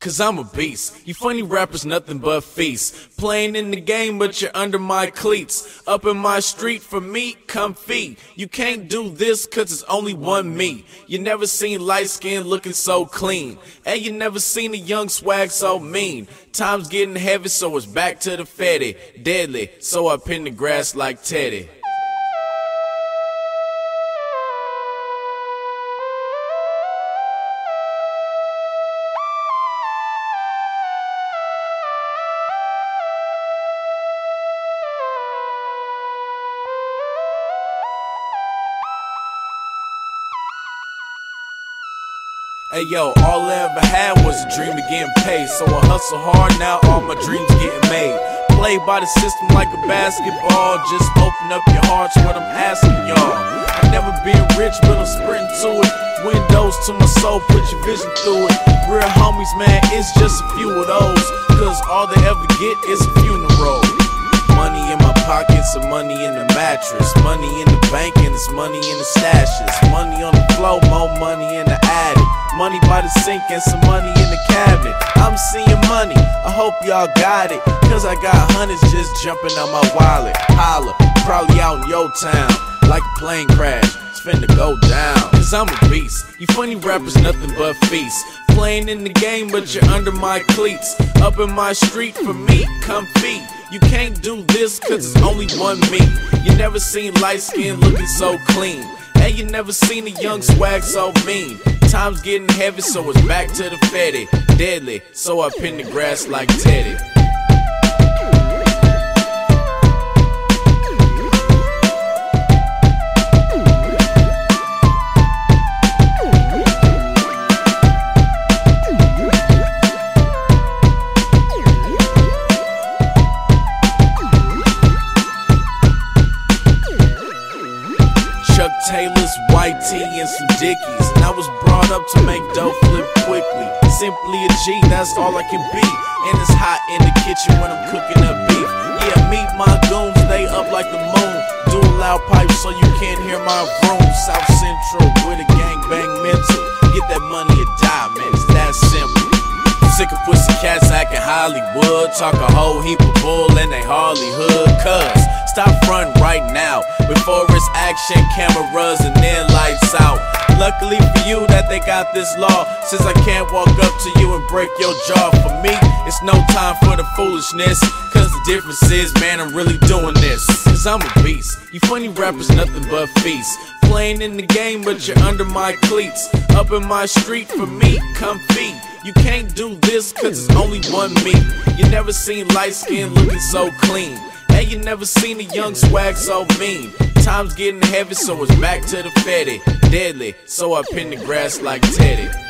Cause I'm a beast. You funny rappers, nothing but feast. Playing in the game, but you're under my cleats. Up in my street for me, come feed. You can't do this cause it's only one me. You never seen light skin looking so clean. And you never seen a young swag so mean. Time's getting heavy, so it's back to the fetty. Deadly, so I pin the grass like Teddy. Hey yo, all I ever had was a dream of getting paid. So I hustle hard, now all my dreams getting made. Play by the system like a basketball. Just open up your hearts, what I'm asking y'all. I never been rich, but I'm sprinting to it. Windows to my soul, put your vision through it. Real homies, man, it's just a few of those. Cause all they ever get is a funeral. Money in my pockets, some money in the mattress. Money in the bank, and it's money in the stashes. Money on the floor, more money in the attic. Money by the sink and some money in the cabinet. I'm seeing money, I hope y'all got it. Cause I got hundreds just jumping on my wallet. Holla, probably out in your town. Like a plane crash, it's finna go down. Cause I'm a beast. You funny rappers, nothing but feast. Playing in the game, but you're under my cleats. Up in my street for me, come feed. You can't do this cause it's only one me. You never seen light skin looking so clean. And you never seen a young swag so mean. Time's getting heavy, so it's back to the fetty. Deadly, so I pin the grass like Teddy. Taylor's white tee and some dickies. And I was brought up to make dough flip quickly. Simply a G, that's all I can be. And it's hot in the kitchen when I'm cooking up beef. Yeah, meet my goons, they up like the moon. Do a loud pipe so you can't hear my room. South Central with a gangbang mental. Get that money or die, man, it's that simple. Sick of pussy cats acting Hollywood. Talk a whole heap of bull and they hardly hood. Cuz, stop front right now. Before it's action, cameras, and then lights out. Luckily for you that they got this law. Since I can't walk up to you and break your jaw. For me, it's no time for the foolishness. Cause the difference is, man, I'm really doing this. Cause I'm a beast. You funny rappers, nothing but feasts. Playing in the game, but you're under my cleats. Up in my street for me, come feed. You can't do this cause it's only one me. You never seen light skin looking so clean. And you never seen a young swag so mean. Time's getting heavy, so it's back to the fetty. Deadly, so I pin the grass like Teddy.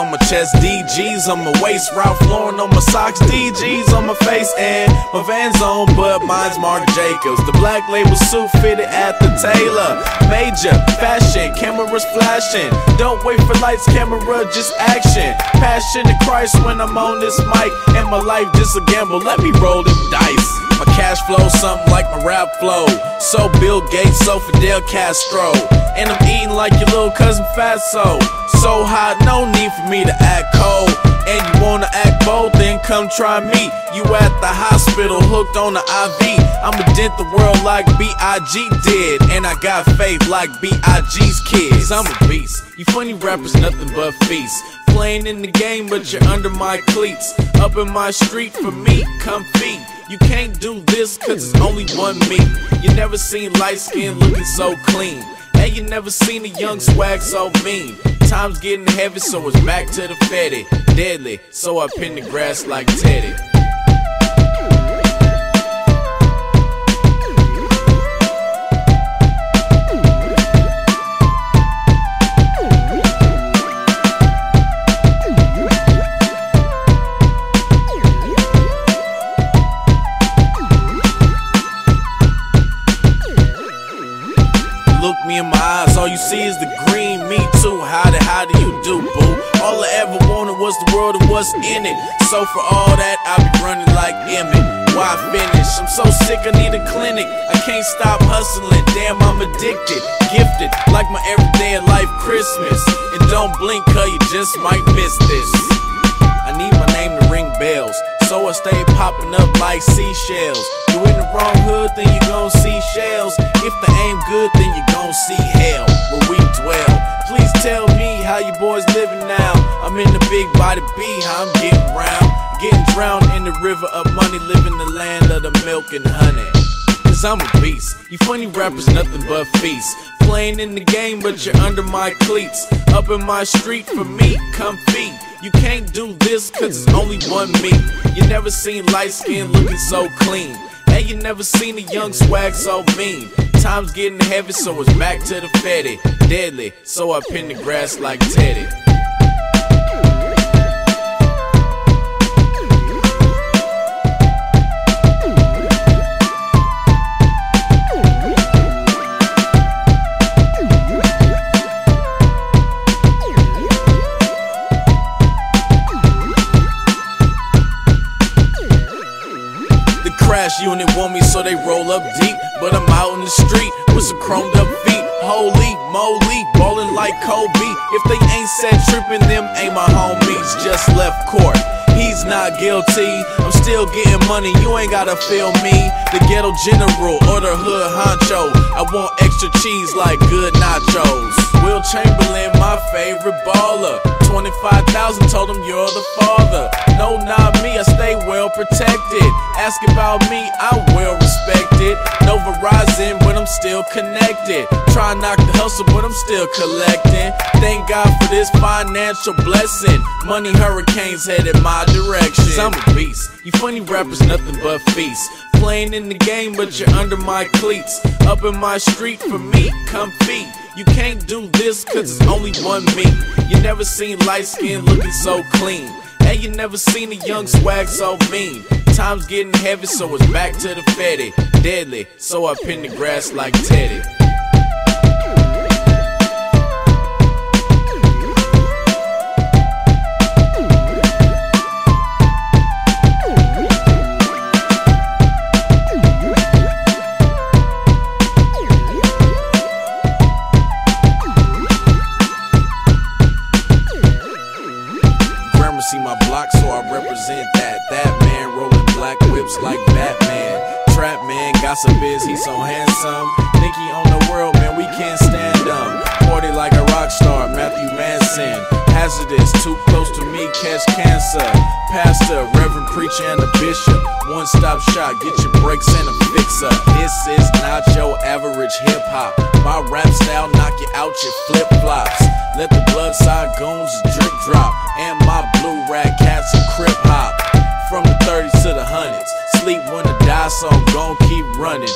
On my chest, DGs on my waist, Ralph Lauren on my socks, DGs on my face, and my Vans on, but mine's Marc Jacobs. The black label suit fitted at the tailor. Major fashion, cameras flashing. Don't wait for lights, camera, just action. Passion to Christ when I'm on this mic, and my life just a gamble. Let me roll them dice. My cash flow, something like my rap flow. So Bill Gates, so Fidel Castro. And I'm eating like your little cousin Fatso. So hot, no need for me to act cold. And you wanna act bold, then come try me. You at the hospital, hooked on the IV. I'ma dent the world like B.I.G. did. And I got faith like B.I.G.'s kids. I'm a beast. You funny rappers, nothing but feast. Playing in the game, but you're under my cleats. Up in my street for me, come feed. You can't do this cause it's only one me. You never seen light skin looking so clean. And you never seen a young swag so mean. Time's getting heavy, so it's back to the fetty. Deadly, so I pin the grass like Teddy. So for all that, I be running like Emmitt. Why finish? I'm so sick, I need a clinic. I can't stop hustling. Damn, I'm addicted, gifted, like my everyday life Christmas. And don't blink, cause you just might miss this. I need my name to ring bells. So I stay popping up like seashells. You in the wrong hood, then you gon' see shells. If the aim good, then you gon' see hell where we dwell. Please tell me how you boys living now. I'm in the big body B, how I'm getting round. Getting drowned in the river of money, living the land of the milk and honey. Cause I'm a beast. You funny rappers, nothing but feast. Playing in the game, but you're under my cleats. Up in my street for me, come feed. You can't do this cause it's only one me. You never seen light skin looking so clean. And you never seen a young swag so mean. Time's getting heavy, so it's back to the fetty. Deadly, so I pin the grass like Teddy. Crash unit want me, so they roll up deep. But I'm out in the street with some chromed up feet. Holy moly, ballin' like Kobe. If they ain't set trippin', them ain't my homies. Just left court. He's not guilty. I'm still getting money. You ain't gotta feel me. The ghetto general or the hood honcho. I want extra cheese like good nachos. Wilt Chamberlain, my favorite baller. 25,000 told him you're the father. No, not me, I stay well protected. Ask about me, I'm well respected. No Verizon, but I'm still connected. Try knock the hustle, but I'm still collecting. Thank God for this financial blessing. Money hurricanes headed my direction. i I'm a beast. You funny rappers, nothing but feast. Playing in the game, but you're under my cleats. Up in my street for me, come feed. You can't do this cause it's only one me. You never seen light skin looking so clean. And you never seen a young swag so mean. Time's getting heavy, so it's back to the fetty. Deadly, so I pin the grass like Teddy. Gossip is he so handsome. Think he on the world, man, we can't stand him. Party like a rock star, Marilyn Manson. Hazardous, too close to me, catch cancer. Pastor, Reverend Preacher, and a bishop. One stop shop, get your breaks and a fix up. This is not your average hip hop. My rap style knock you out your flip flops. Let the blood side goons drip drop. And my blue rag cats and crip hop. From the 30s to the hundreds. Sleep I die, so I'm gon' keep running.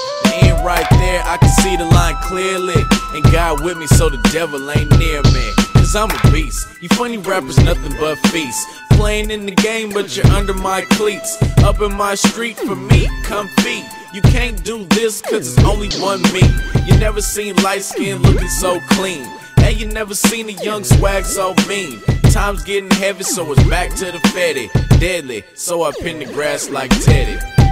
End right there, I can see the line clearly. And God with me, so the devil ain't near me. Cause I'm a beast. You funny rappers, nothing but feasts. Playing in the game, but you're under my cleats. Up in my street for me, come feed. You can't do this cause it's only one me. You never seen light skin looking so clean. And you never seen a young swag so mean. Time's getting heavy, so it's back to the fetty. Deadly, so I pin the grass like Teddy.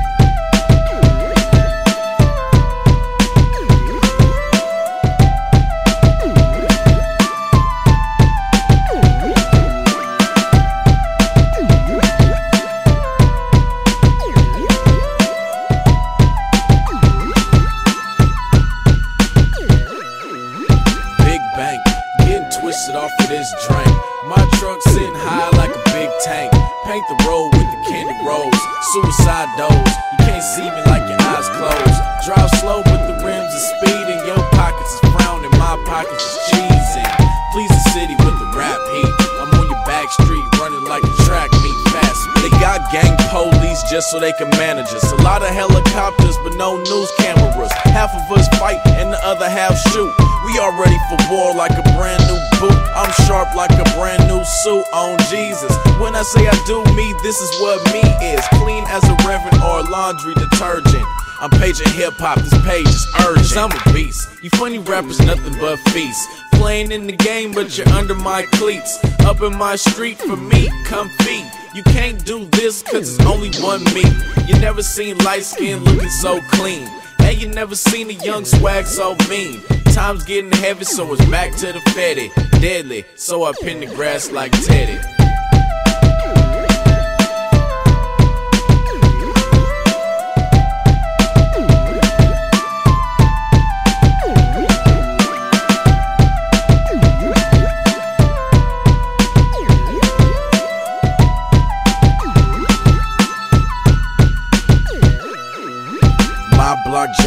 Just so they can manage us. A lot of helicopters, but no news cameras. Half of us fight and the other half shoot. We are ready for war like a brand new boot. I'm sharp like a brand new suit on Jesus. When I say I do me, this is what me is. Clean as a reverend or laundry detergent. I'm paging hip hop, this page is urgent. I'm a beast. You funny rappers, nothing but feast. Playing in the game, but you're under my cleats. Up in my street for me, come feed. You can't do this, cause it's only one me. You never seen light skin looking so clean. Hey, you never seen a young swag so mean. Time's getting heavy, so it's back to the fetty. Deadly, so I pin the grass like Teddy.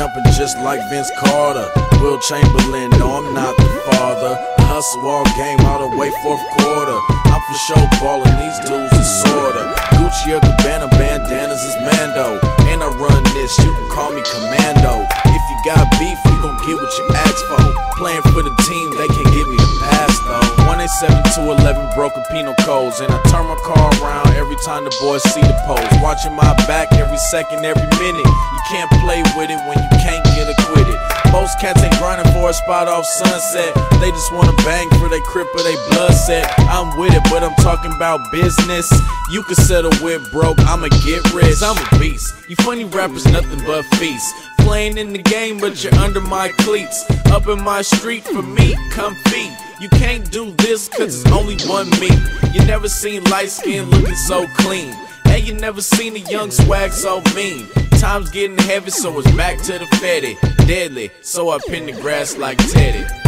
Jumping just like Vince Carter. Wilt Chamberlain, no, I'm not the father. Hustle all game all the way fourth quarter. I'm for sure ballin', these dudes is sorta. Gucci or Gabbana bandanas is Mando. And I run this, you can call me Commando. If you got beef, you gon' get what you ask for. Playing for the team, they can't give me 7 to 11, broken penal codes. And I turn my car around every time the boys see the post. Watching my back every second, every minute. You can't play with it when you can't get acquitted. Most cats ain't grinding for a spot off sunset. They just wanna bang for they crip or they blood set. I'm with it, but I'm talking about business. You can settle with broke, I'ma get rich. I'm a beast. You funny rappers, nothing but feasts. Playing in the game, but you're under my cleats. Up in my street for me, come feed. You can't do this, cause it's only one me. You never seen light skin looking so clean. Hey, you never seen a young swag so mean. Time's getting heavy, so it's back to the fetty. Deadly, so I pin the grass like Teddy.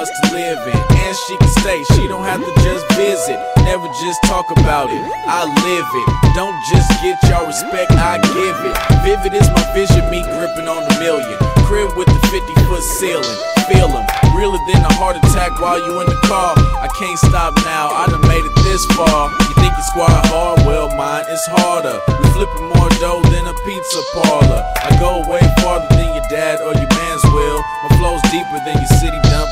Us to live in. And she can stay, she don't have to just visit. Never just talk about it, I live it. Don't just get y'all respect, I give it. Vivid is my vision, me gripping on a million. Crib with the 50 foot ceiling, feel 'em. Realer than a heart attack while you in the car. I can't stop now, I done made it this far. You think you squad hard? Well, mine is harder. We flipping more dough than a pizza parlor. I go way farther than your dad or your man's will. My flow's deeper than your city dump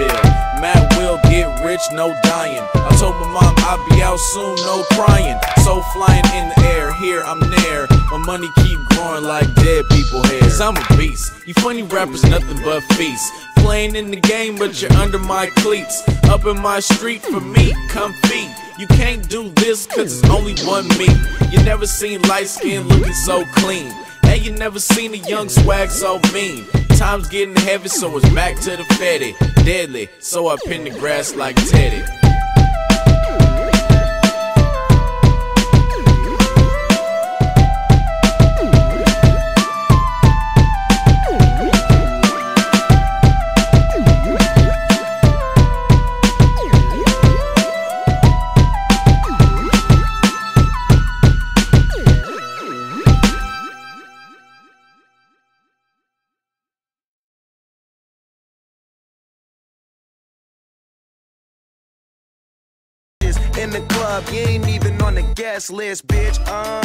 landfill. Matt will get rich, no dying. I told my mom I'll be out soon, no crying. So flying in the air, here I'm there. My money keep growing like dead people hair. Cause I'm a beast. You funny rappers, nothing but feast. Playing in the game, but you're under my cleats. Up in my street for me, come feed. You can't do this, cause it's only one me. You never seen light skin looking so clean. Hey, you never seen a young swag so mean. Time's getting heavy, so it's back to the fetty. Deadly, so I pin the grass like Teddy. In the club, you ain't even on the guest list, bitch. Uh.